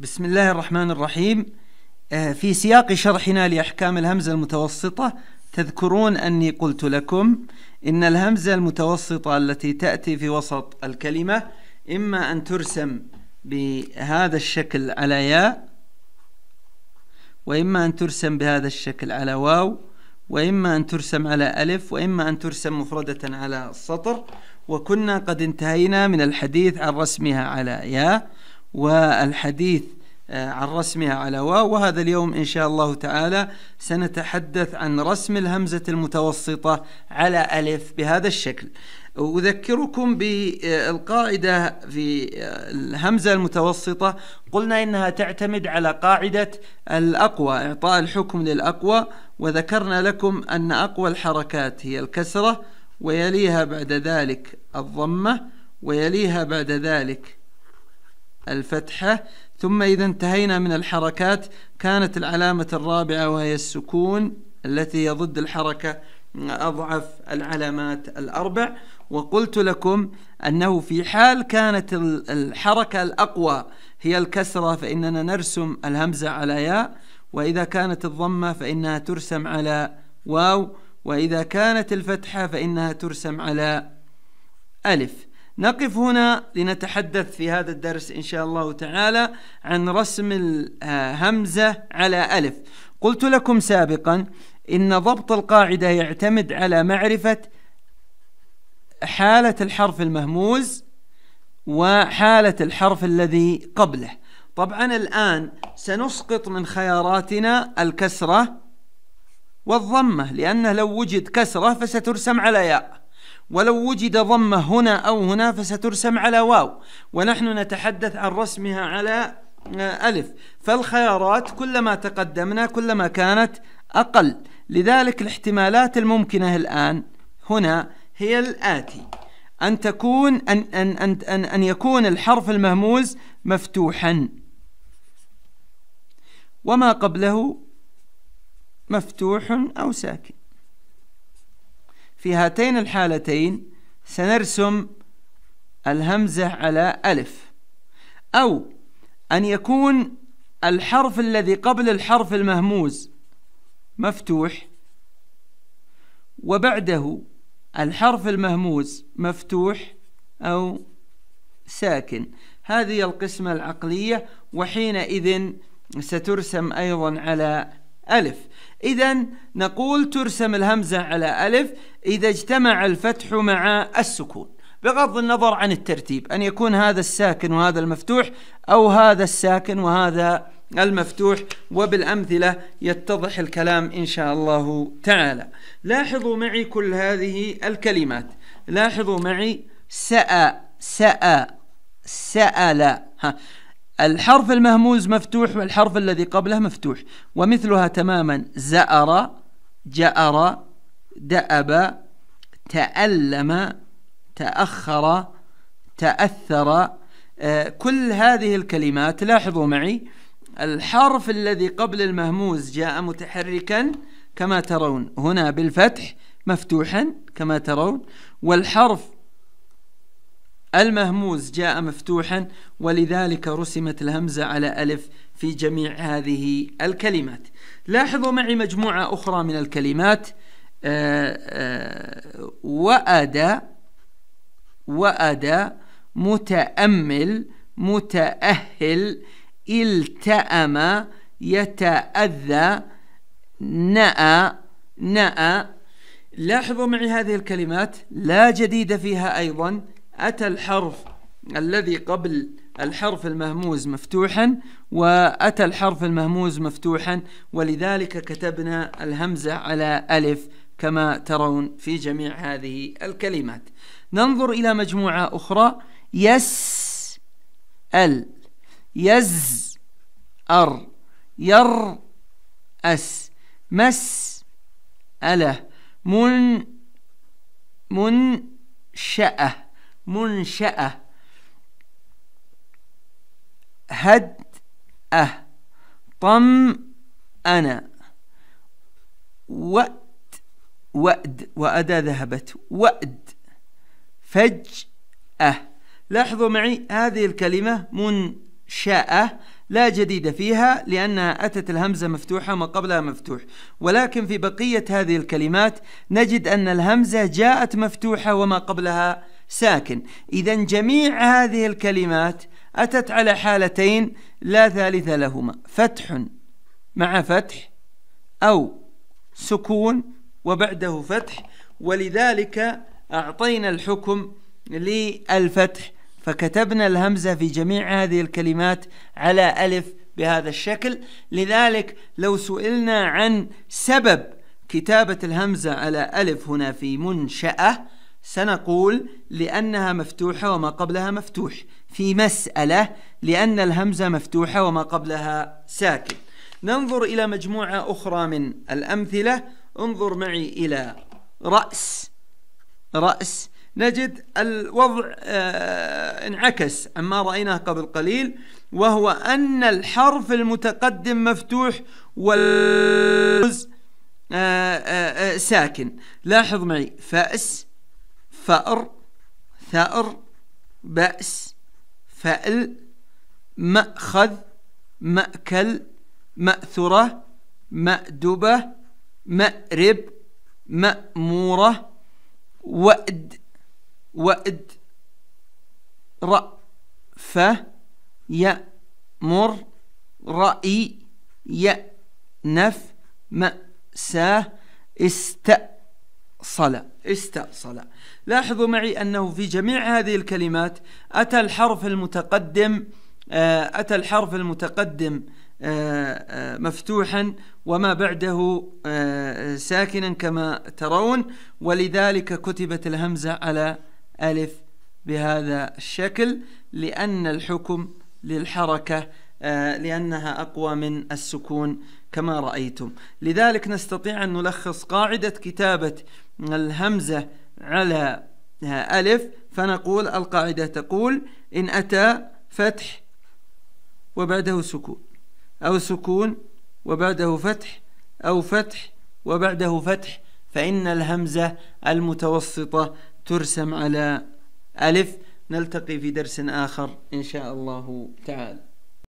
بسم الله الرحمن الرحيم. آه، في سياق شرحنا لأحكام الهمزة المتوسطة تذكرون أني قلت لكم إن الهمزة المتوسطة التي تأتي في وسط الكلمة إما أن ترسم بهذا الشكل على ياء وإما أن ترسم بهذا الشكل على واو وإما أن ترسم على ألف وإما أن ترسم مفردة على السطر وكنا قد انتهينا من الحديث عن رسمها على ياء. والحديث آه، عن رسمها على واو. وهذا اليوم إن شاء الله تعالى سنتحدث عن رسم الهمزة المتوسطة على ألف بهذا الشكل. أذكركم بالقاعدة في الهمزة المتوسطة. قلنا إنها تعتمد على قاعدة الأقوى إعطاء الحكم للأقوى. وذكرنا لكم أن أقوى الحركات هي الكسرة ويليها بعد ذلك الضمة ويليها بعد ذلك الفتحة. ثم إذا انتهينا من الحركات كانت العلامة الرابعة وهي السكون التي يضد الحركة أضعف العلامات الأربع. وقلت لكم أنه في حال كانت الحركة الأقوى هي الكسرة فإننا نرسم الهمزة على ياء. وإذا كانت الضمة فإنها ترسم على واو. وإذا كانت الفتحة فإنها ترسم على ألف. نقف هنا لنتحدث في هذا الدرس إن شاء الله تعالى عن رسم الهمزة على ألف. قلت لكم سابقا إن ضبط القاعدة يعتمد على معرفة حالة الحرف المهموز وحالة الحرف الذي قبله. طبعا الآن سنسقط من خياراتنا الكسرة والضمة لأنه لو وجد كسرة فسترسم على ياء. ولو وجد ضمة هنا أو هنا فسترسم على واو. ونحن نتحدث عن رسمها على ألف. فالخيارات كلما تقدمنا كلما كانت أقل. لذلك الاحتمالات الممكنة الآن هنا هي الآتي. أن تكون أن أن أن أن, أن يكون الحرف المهموز مفتوحا. وما قبله مفتوح أو ساكن. في هاتين الحالتين سنرسم الهمزة على ألف. أو أن يكون الحرف الذي قبل الحرف المهموز مفتوح وبعده الحرف المهموز مفتوح أو ساكن. هذه القسمة العقلية وحينئذ سترسم أيضا على ألف. إذا نقول ترسم الهمزة على ألف إذا اجتمع الفتح مع السكون. بغض النظر عن الترتيب أن يكون هذا الساكن وهذا المفتوح أو هذا الساكن وهذا المفتوح وبالأمثلة يتضح الكلام إن شاء الله تعالى. لاحظوا معي كل هذه الكلمات. لاحظوا معي سأ سأ سأل ها. الحرف المهموز مفتوح والحرف الذي قبله مفتوح. ومثلها تماما زأر جأر دأب تألم تأخر تأثر. آه، كل هذه الكلمات لاحظوا معي الحرف الذي قبل المهموز جاء متحركا كما ترون. هنا بالفتح مفتوحا كما ترون. والحرف المهموز جاء مفتوحا ولذلك رسمت الهمزة على ألف في جميع هذه الكلمات. لاحظوا معي مجموعة أخرى من الكلمات. آه، آه، وأدى وأدى متأمل متأهل التأم يتأذى نأى نأى. لاحظوا معي هذه الكلمات. لا جديد فيها أيضا. أتى الحرف الذي قبل الحرف المهموز مفتوحا وأتى الحرف المهموز مفتوحا ولذلك كتبنا الهمزة على ألف كما ترون في جميع هذه الكلمات. ننظر إلى مجموعة أخرى. يس أل يز أر ير أس مس أله من منشأة. منشأة. هد أه طم أنا. وأد. وأد. وأدا ذهبت. وأد. فج أه لاحظوا معي هذه الكلمة منشأة. لا جديد فيها لأنها أتت الهمزة مفتوحة وما قبلها مفتوح. ولكن في بقية هذه الكلمات نجد أن الهمزة جاءت مفتوحة وما قبلها ساكن. إذا جميع هذه الكلمات أتت على حالتين لا ثالث لهما فتح مع فتح أو سكون وبعده فتح. ولذلك أعطينا الحكم للفتح فكتبنا الهمزة في جميع هذه الكلمات على ألف بهذا الشكل. لذلك لو سئلنا عن سبب كتابة الهمزة على ألف هنا في منشأة سنقول لأنها مفتوحة وما قبلها مفتوح. في مسألة لأن الهمزة مفتوحة وما قبلها ساكن. ننظر إلى مجموعة أخرى من الأمثلة. انظر معي إلى رأس. رأس. نجد الوضع آه انعكس عما رأيناه قبل قليل وهو أن الحرف المتقدم مفتوح والجزء آه آه ساكن. لاحظ معي. فأس فأر ثأر بأس فأل مأخذ مأكل مأثرة مأدبة مأرب مأمورة وأد وأد رأفة يأمر رأي يأنف مأساة استأصل استأصل لاحظوا معي أنه في جميع هذه الكلمات أتى الحرف المتقدم أتى الحرف المتقدم مفتوحا وما بعده ساكنا كما ترون. ولذلك كتبت الهمزة على ألف بهذا الشكل لأن الحكم للحركة لأنها أقوى من السكون كما رأيتم. لذلك نستطيع أن نلخص قاعدة كتابة الهمزة على ألف فنقول القاعدة تقول إن أتى فتح وبعده سكون أو سكون وبعده فتح أو فتح وبعده فتح فإن الهمزة المتوسطة ترسم على ألف. نلتقي في درس آخر إن شاء الله تعالى.